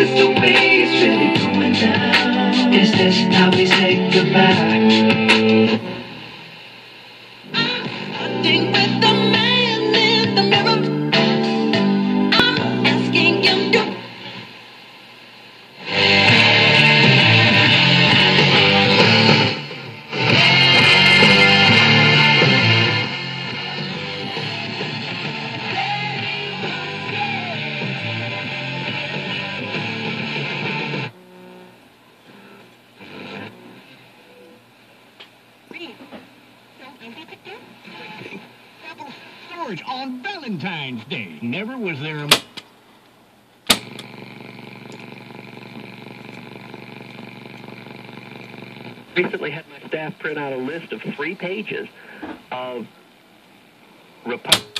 this the way it's really going down? Is this how we say goodbye? I think we're George, on Valentine's Day, never was there a... recently had my staff print out a list of three pages of Repu-